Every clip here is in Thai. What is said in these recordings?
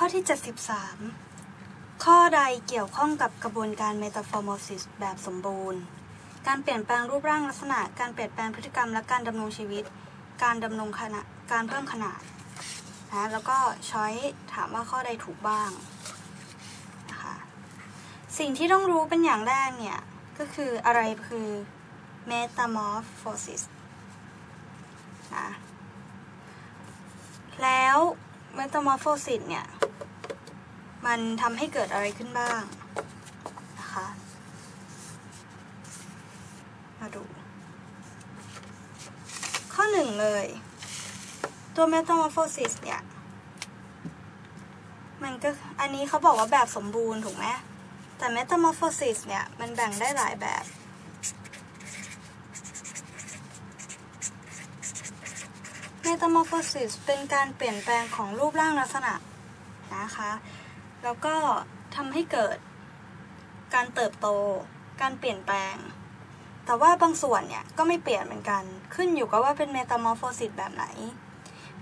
ข้อที่ 73 ข้อใดเกี่ยวข้องกับกระบวนการเมตาฟอร์โมซิสแบบสมบูรณ์ การเปลี่ยนแปลงรูปร่างลักษณะ การเปลี่ยนแปลงพฤติกรรมและการดำรงชีวิต การดำรงขนาดการเพิ่มขนาดนะแล้วก็ช้อยถามว่าข้อใดถูกบ้างนะคะสิ่งที่ต้องรู้เป็นอย่างแรกเนี่ย ก็คืออะไรคือ metamorphosis นะแล้ว metamorphosis เนี่ย มันทำให้เกิดอะไรขึ้นบ้างนะคะ มาดู ข้อหนึ่งเลย ตัว metamorphosis เนี่ย มันก็อันนี้เขาบอกว่าแบบสมบูรณ์ถูกไหมแต่ metamorphosis เนี่ย มันแบ่งได้หลายแบบ metamorphosis เป็นการเปลี่ยนแปลงของรูปร่างลักษณะนะคะ แล้วก็ทำให้เกิดการเติบโต การเปลี่ยนแปลง แต่ว่าบางส่วนเนี่ยก็ไม่เปลี่ยนเหมือนกัน ขึ้นอยู่กับว่าเป็น metamorphosis แบบไหน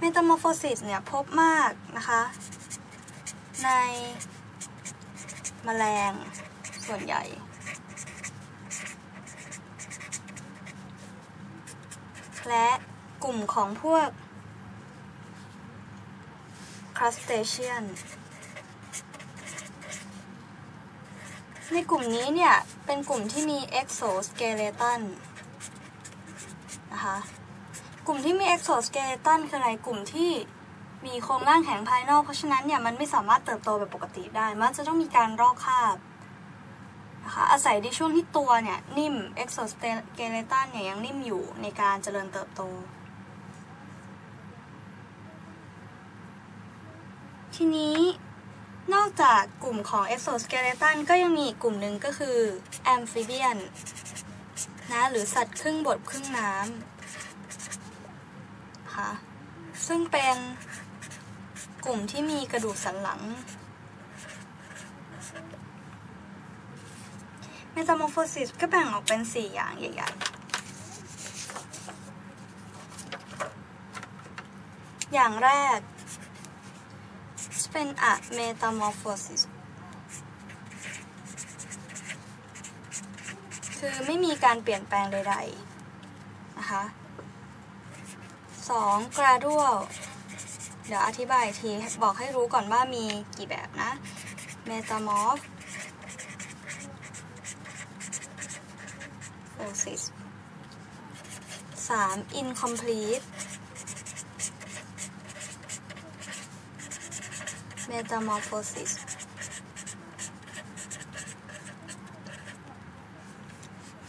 metamorphosis เนี่ยพบมากนะคะ ในแมลงส่วนใหญ่ และกลุ่มของพวก crustacean ในกลุ่มนี้เนี่ย เป็นกลุ่มที่มี exoskeleton นะคะ กลุ่มที่มี exoskeleton คืออะไรกลุ่มที่มีโครงร่างแข็งภายนอก เพราะฉะนั้นเนี่ย มันไม่สามารถเติบโตแบบปกติได้ มันจะต้องมีการรอกคาบนะคะอาศัยในช่วงที่ตัวเนี่ย นิ่ม exoskeleton เนี่ยยังนิ่มอยู่ในการเจริญเติบโต ทีนี้ นอกจากกลุ่มของ exoskeleton ก็ยังมีอีกกลุ่มหนึ่งก็คือ amphibian นะหรือสัตว์ครึ่งบดครึ่งน้ำค่ะซึ่งเป็นกลุ่มที่มีกระดูกสันหลัง metamorphosis ก็แบ่งออกเป็น 4 อย่างใหญ่ๆ อย่างแรก เป็นอะ metamorphosis คือไม่มีการเปลี่ยนแปลงใดๆ นะคะ 2. gradual เดี๋ยวอธิบายทีบอกให้รู้ก่อนว่ามีกี่แบบนะ metamorph phosis 3. incomplete metamorphosis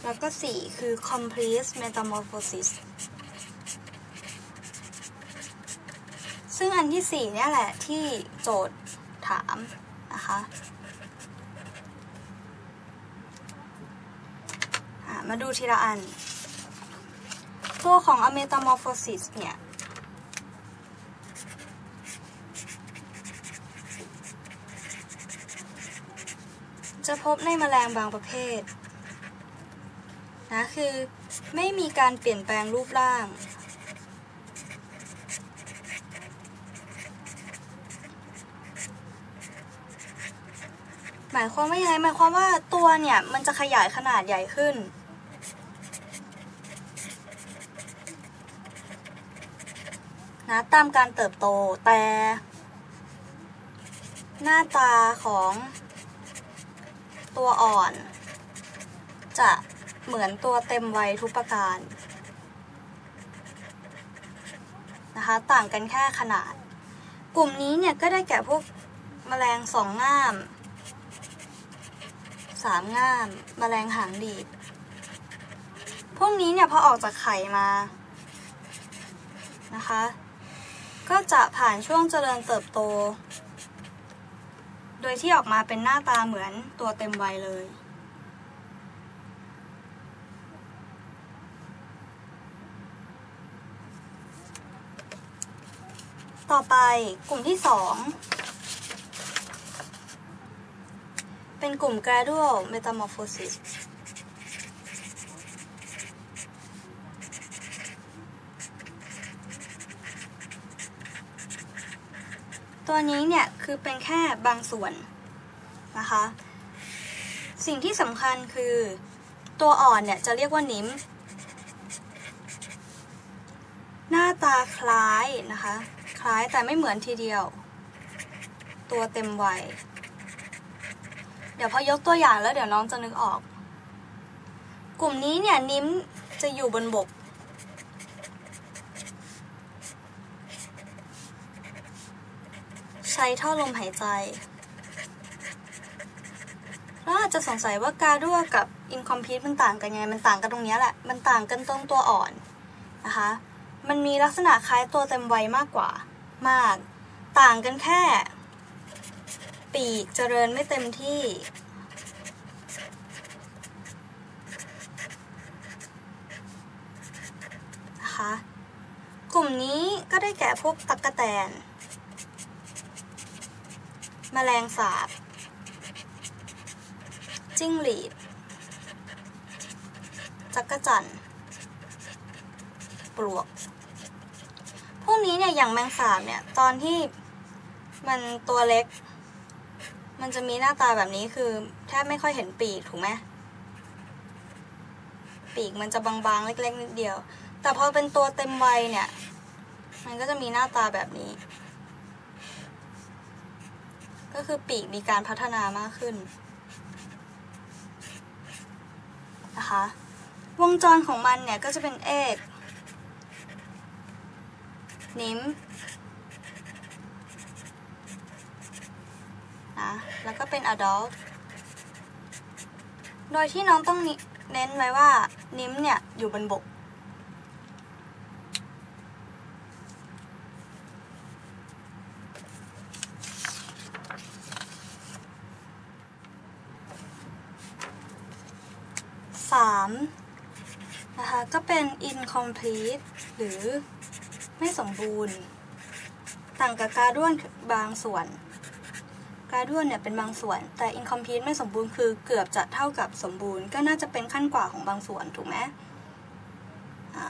แล้วก็ 4 คือ complete metamorphosis ซึ่งอันที่ 4 เนี่ยแหละที่โจทย์ถามนะคะมาดูทีละอัน ตัวของ metamorphosis เนี่ย จะพบในแมลงบางประเภทนะคือไม่มีการเปลี่ยนแปลงรูปร่าง หมายความว่ายังไงหมายความว่าตัวเนี่ยมันจะขยายขนาดใหญ่ขึ้นนะตามการเติบโตแต่ หน้าตาของ ตัวอ่อน จะเหมือนตัวเต็มวัยทุกประการนะคะต่างกันแค่ขนาด กลุ่มนี้เนี่ยก็ได้แก่พวกแมลงสองง่ามสามง่ามแมลงหางดีดพวกนี้เนี่ยพอออกจากไข่มานะคะ ก็จะผ่านช่วงเจริญเติบโต โดยที่ออกมาเป็นหน้าตาเหมือนตัวเต็มวัยเลย ต่อไปกลุ่มที่สองเป็นกลุ่ม gradual metamorphosis ตัวนี้เนี่ยคือเป็นแค่บางส่วนนะคะ สิ่งที่สำคัญคือตัวอ่อนเนี่ยจะเรียกว่านิ้ม หน้าตาคล้ายนะคะ คล้ายแต่ไม่เหมือนทีเดียว ตัวเต็มวัย เดี๋ยวพอยกตัวอย่างแล้วเดี๋ยวน้องจะนึกออก กลุ่มนี้เนี่ยนิ้มจะอยู่บนบก ใช้ท่อลมหายใจแล้วอาจจะสงสัยว่ากาดัวกับอินคอมพีทมันต่างกันยังไง มันต่างกันตรงเนี้ยแหละ มันต่างกันตรงตัวอ่อนนะคะ มันมีลักษณะคล้ายตัวเต็มวัยมากกว่ามาก ต่างกันแค่ ปีกเจริญไม่เต็มที่ นะคะ กลุ่มนี้ก็ได้แก่พวกตั๊กะแตน แมลงสาบ จิ้งหรีด จักรจั่นปลวก พวกนี้เนี่ยอย่างแมงสาบเนี่ยตอนที่มันตัวเล็ก มันจะมีหน้าตาแบบนี้คือแทบไม่ค่อยเห็นปีกถูกไหมปีกมันจะบางๆเล็กๆนิดเดียว แต่พอเป็นตัวเต็มวัยเนี่ย มันก็จะมีหน้าตาแบบนี้ ก็คือปีกมีการพัฒนามากขึ้นนะคะ วงจรของมันเนี่ยก็จะเป็นเอกนิ้มนะแล้วก็เป็น adult โดยที่น้องต้องเน้นไว้ว่านิ้มเนี่ยอยู่บนบก สามนะคะก็เป็น incomplete หรือไม่สมบูรณ์ ต่างกับการด้วนบางส่วน การด้วนเนี่ยเป็นบางส่วน แต่ incomplete ไม่สมบูรณ์คือเกือบจะเท่ากับสมบูรณ์ ก็น่าจะเป็นขั้นกว่าของบางส่วนถูกไหมอ่า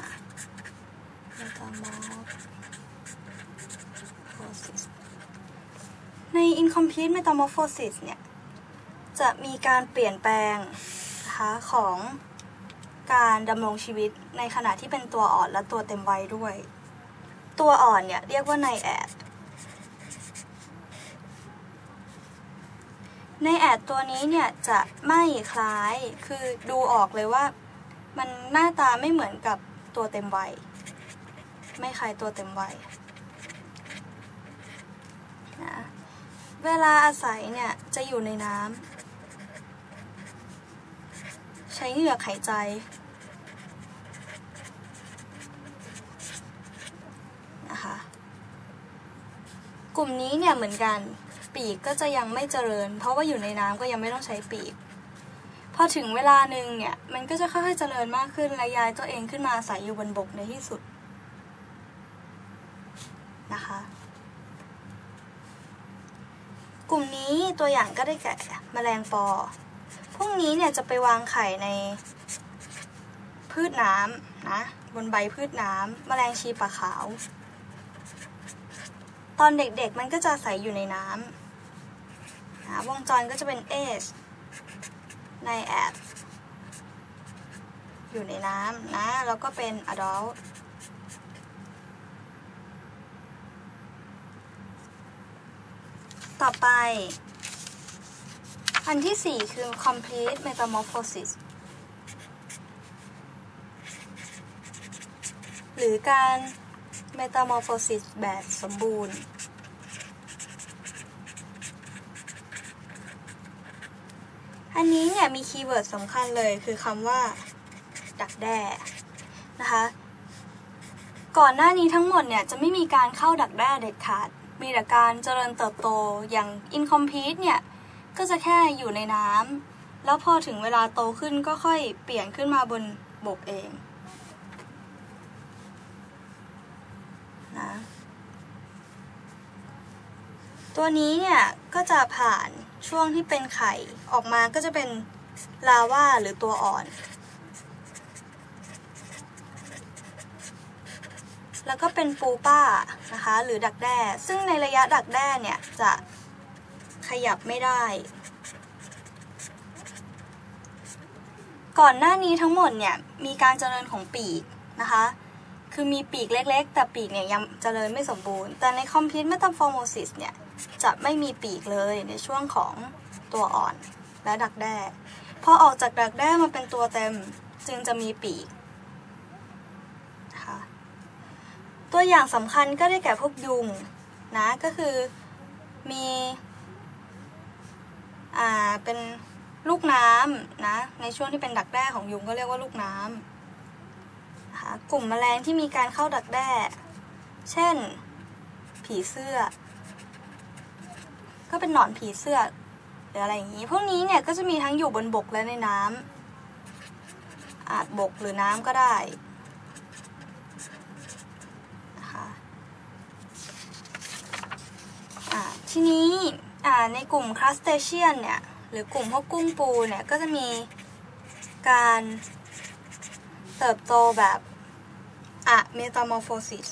metamorphosis ใน incomplete metamorphosis เนี่ย จะมีการเปลี่ยนแปลงนะคะของ การดำรงชีวิตในขณะที่เป็นตัวอ่อนและตัวเต็มวัยด้วย ตัวอ่อนเนี่ยเรียกว่าไนแอดในแอดตัวนี้เนี่ยจะไม่คล้าย คือดูออกเลยว่า มันหน้าตาไม่เหมือนกับตัวเต็มวัย ไม่คล้ายตัวเต็มวัยนะ เวลาอาศัยเนี่ยจะอยู่ในน้ำ ใช้เหงือกหายใจ นะคะ กลุ่มนี้เนี่ยเหมือนกัน ปีกก็จะยังไม่เจริญ เพราะว่าอยู่ในน้ำก็ยังไม่ต้องใช้ปีก พอถึงเวลาหนึ่งเนี่ย มันก็จะค่อยๆเจริญมากขึ้น และย้ายตัวเองขึ้นมาอาศัยอยู่บนบกในที่สุด นะคะกลุ่มนี้ตัวอย่างก็ได้แก่แมลงปอ พวกนี้เนี่ยจะไปวางไข่ในพืชน้ำนะ บนใบพืชน้ำแมลงชีปะขาว ตอนเด็กๆมันก็จะอาศัยอยู่ในน้ำนะวงจรก็จะเป็นเอชในแอดอยู่ในน้ำนะ แล้วก็เป็น adult ต่อไป อันที่ 4 คือ complete metamorphosis หรือการ metamorphosis แบบสมบูรณ์ อันนี้เนี่ยมีคีย์เวิร์ดสำคัญเลยคือคำว่า ดักแด้นะคะ ก่อนหน้านี้ทั้งหมดเนี่ยจะไม่มีการเข้าดักแด้เด็ดขาด มีแต่การเจริญเติบโตอย่าง incomplete เนี่ย ก็จะแค่อยู่ในน้ำแล้วพอถึงเวลาโตขึ้นก็ค่อยเปลี่ยนขึ้นมาบนบกเองนะตัวนี้เนี่ยก็จะผ่านช่วงที่เป็นไข่ออกมาก็จะเป็นลาวาหรือตัวอ่อน แล้วก็เป็นปูป้านะคะหรือดักแด้ ซึ่งในระยะดักแด้เนี่ยจะ ขยับไม่ได้ ก่อนหน้านี้ทั้งหมดเนี่ยมีการเจริญของปีกนะคะ คือมีปีกเล็กๆ แต่ปีกเนี่ยยังเจริญไม่สมบูรณ์ แต่ใน complete metamorphosis เนี่ยจะไม่มีปีกเลยในช่วงของตัวอ่อนและดักแด้ พอออกจากดักแด้มาเป็นตัวเต็มจึงจะมีปีกนะคะตัวอย่างสำคัญก็ได้แก่พวกยุงนะก็คือมี อ่าเป็นลูกน้ำนะ ในช่วงที่เป็นดักแด้ของยุงก็เรียกว่าลูกน้ำนะคะกลุ่มแมลงที่มีการเข้าดักแด้ เช่น ผีเสื้อ ก็เป็นหนอนผีเสื้อหรืออะไรอย่างนี้ พวกนี้เนี่ยก็จะมีทั้งอยู่บนบกและในน้ำอาจบกหรือน้ำก็ได้นะคะทีนี้ ในกลุ่มครัสเตเชียนเนี่ย หรือกลุ่มพวกกุ้งปูเนี่ย ก็จะมีการเติบโตแบบอะเมตามอร์โฟซิส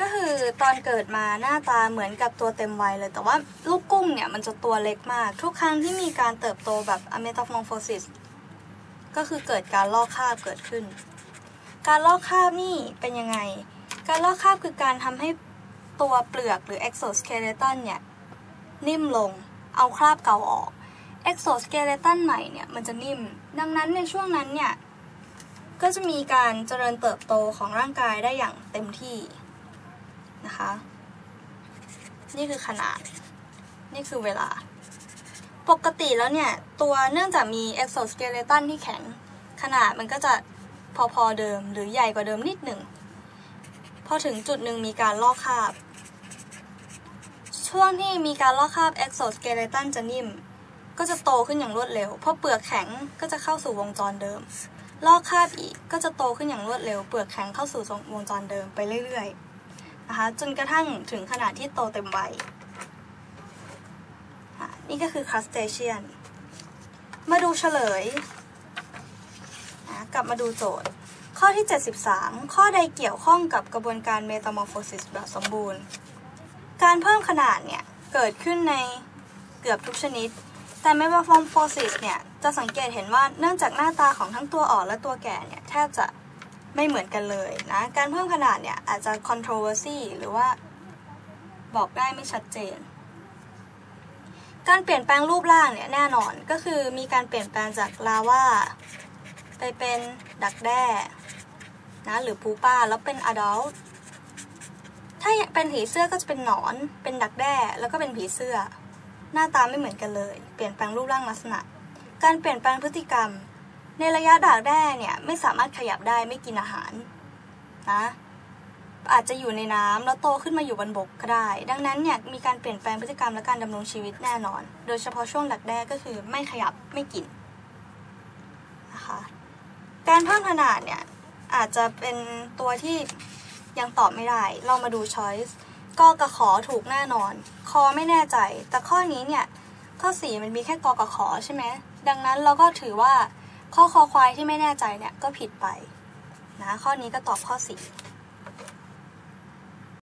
ก็คือตอนเกิดมาหน้าตาเหมือนกับตัวเต็มวัยเลย แต่ว่าลูกกุ้งเนี่ยมันจะตัวเล็กมาก ทุกครั้งที่มีการเติบโตแบบอะเมตามอร์โฟซิสก็คือเกิดการลอกคราบเกิดขึ้น การลอกคราบนี่เป็นยังไง การลอกคราบคือการทำให้ตัวเปลือกหรือ exoskeleton เนี่ย นิ่มลง เอาคราบเก่าออก exoskeleton ใหม่เนี่ย มันจะนิ่ม ดังนั้นในช่วงนั้นเนี่ย ก็จะมีการเจริญเติบโตของร่างกายได้อย่างเต็มที่นะคะ นี่คือขนาด นี่คือเวลา ปกติแล้วเนี่ย ตัวเนื่องจากมี exoskeleton ที่แข็ง ขนาดมันก็จะพอๆเดิมหรือใหญ่กว่าเดิมนิดหนึ่ง พอถึงจุดหนึ่งมีการลอกคราบ ช่วงที่มีการลอกคราบ exoskeleton จะนิ่ม ก็จะโตขึ้นอย่างรวดเร็วเพราะเปลือกแข็งก็จะเข้าสู่วงจรเดิม ลอกคราบอีกก็จะโตขึ้นอย่างรวดเร็ว เปลือกแข็งเข้าสู่วงจรเดิมไปเรื่อยๆนะคะ จนกระทั่งถึงขนาดที่โตเต็มวัยนี่ก็คือ crustacean มาดูเฉลย กลับมาดูโจทย์ ข้อที่ 73 ข้อใดเกี่ยวข้องกับกระบวนการ metamorphosis แบบสมบูรณ์ การเพิ่มขนาดเนี่ย เกิดขึ้นในเกือบทุกชนิด แต่ metamorphosis เนี่ย จะสังเกตเห็นว่าเนื่องจากหน้าตาของทั้งตัวอ่อนและตัวแก่เนี่ย แทบจะไม่เหมือนกันเลยนะ การเพิ่มขนาดเนี่ย อาจจะ controversy หรือว่าบอกได้ไม่ชัดเจน การเปลี่ยนแปลงรูปร่างเนี่ยแน่นอนก็คือมีการเปลี่ยนแปลงจากลาวาไปเป็นดักแด้ นะหรือปูป้าแล้วเป็น adult ถ้าเป็นผีเสื้อก็จะเป็นหนอน เป็นดักแด้ แล้วก็เป็นผีเสื้อ หน้าตาไม่เหมือนกันเลย เปลี่ยนแปลงรูปร่างลักษณะ การเปลี่ยนแปลงพฤติกรรม ในระยะดักแด้เนี่ยไม่สามารถขยับได้ไม่กินอาหารนะอาจจะอยู่ในน้ำแล้วโตขึ้นมาอยู่บนบกก็ได้ ดังนั้นเนี่ยมีการเปลี่ยนแปลงพฤติกรรมและการดำรงชีวิตแน่นอน โดยเฉพาะช่วงดักแด้ก็คือไม่ขยับไม่กินนะคะการเพิ่มขนาดเนี่ย อาจจะเป็นตัวที่ยังตอบไม่ได้ เรามาดู choice กอกับขอถูกแน่นอน คอไม่แน่ใจ แต่ข้อนี้เนี่ยข้อสี่มันมีแค่กอกับขอใช่ไหมดังนั้นเราก็ถือว่าข้อคอควายที่ไม่แน่ใจเนี่ยก็ผิดไปนะข้อนี้ก็ตอบข้อสี่